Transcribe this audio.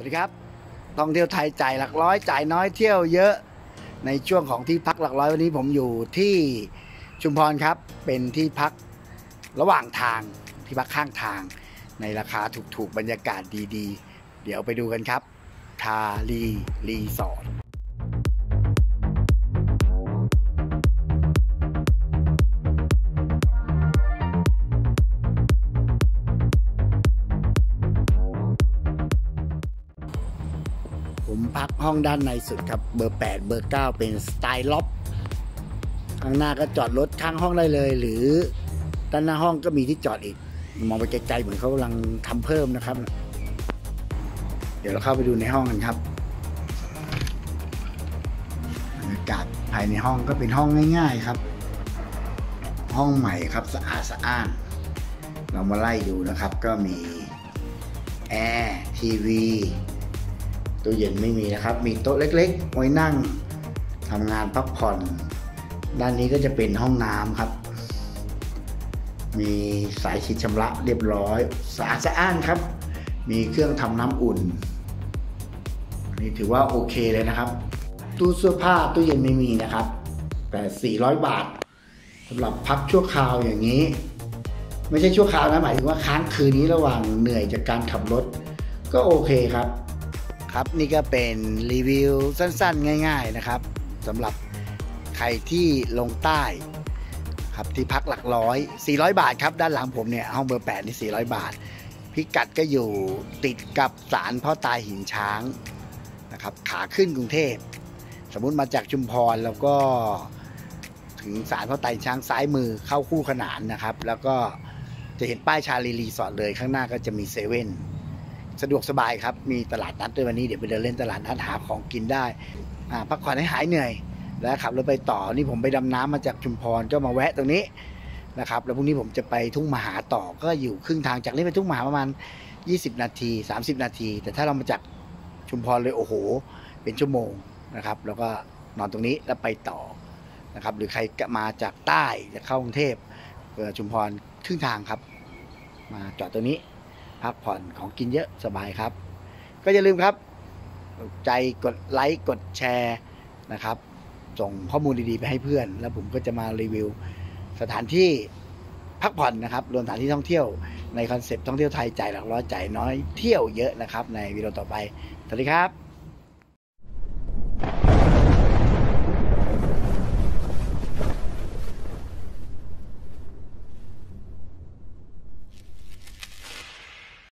วัสดีครับท่องเที่ยวไทยจ่ายหลักร้อยจ่ายน้อยเที่ยวเยอะในช่วงของที่พักหลักร้อยวันนี้ผมอยู่ที่ชุมพรครับ เป็นที่พักระหว่างทางที่พักข้างทาง ในราคาถูกๆบรรยากาศดีๆ เดี๋ยวไปดูกันครับทาลีรีสอร์ท พักห้องด้านในสุดครับ เบอร์ 8 เบอร์ 9 เป็นสไตล์ล็อบข้างหน้าก็จอดรถข้างห้องได้เลย หรือด้านหน้าห้องก็มีที่จอดอีก มองไปไกลๆเหมือนเขากำลังทำเพิ่มนะครับ เดี๋ยวเราเข้าไปดูในห้องกันครับบรรยากาศภายในห้องก็เป็นห้องง่าย ๆครับ ห้องใหม่ครับสะอาดสะอ้านเรามาไล่ดูนะครับ ก็มีแอร์ทีวี ตู้เย็นไม่มีนะครับ มีโต๊ะเล็กๆ ไว้นั่งทำงานพักผ่อน ด้านนี้ก็จะเป็นห้องน้ำครับ มีสายฉีดชำระเรียบร้อยสะอาดสะอ้านครับ มีเครื่องทำน้ำอุ่น นี่ถือว่าโอเคเลยนะครับ ตู้เสื้อผ้าตู้เย็นไม่มีนะครับ แต่ 400 บาทสำหรับพักชั่วคราวอย่างนี้ ไม่ใช่ชั่วคราวนะหมายถึงว่าค้างคืนนี้ระหว่างเหนื่อยจากการขับรถ ก็โอเคครับ ครับนี่ก็เป็นรีวิวสั้นๆ ง่าย ๆนะครับสำหรับใครที่ลงใต้ครับที่พักหลักร้อย 400 บาทครับ ด้านหลังผมเนี่ยห้องเบอร์8นี่ 400 บาท พิกัดก็อยู่ติดกับศาลพ่อตายหินช้างนะครับขาขึ้นกรุงเทพ สมมุติมาจากชุมพรแล้วก็ถึงศาลพ่อตายหินช้างซ้ายมือเข้าคู่ขนานนะครับ แล้วก็จะเห็นป้ายชาลีรีสอร์ทเลยข้างหน้าก็จะมีเซเว่น สะดวกสบายครับ มีตลาดนัดด้วยวันนี้เดี๋ยวไปเดินเล่นตลาดนัดหาของกินได้พักผ่อนให้หายเหนื่อย แล้วขับรถไปต่อนี่ผมไปดำน้ำมาจากชุมพรก็มาแวะตรงนี้นะครับ แล้วพรุ่งนี้ผมจะไปทุ่งมหาต่อก็อยู่ครึ่งทางจากนี้ไปทุ่งมหาประมาณ 20 นาที 30 นาที แต่ถ้าเรามาจากชุมพรเลยโอ้โห เป็นชั่วโมงนะครับ แล้วก็นอนตรงนี้แล้วไปต่อนะครับ หรือใครมาจากใต้จะเข้ากรุงเทพเอ่อชุมพรครึ่งทางครับ มาจอดตรงนี้ พักผ่อนของกินเยอะสบายครับ ก็อย่าลืมครับ ใจกดไลค์กดแชร์นะครับ ส่งข้อมูลดีๆไปให้เพื่อน แล้วผมก็จะมารีวิวสถานที่พักผ่อนนะครับ รวมสถานที่ท่องเที่ยวในคอนเซปต์ท่องเที่ยวไทยจ่ายหลักร้อยจ่ายน้อยเที่ยวเยอะนะครับ ในวิดีโอต่อไป สวัสดีครับ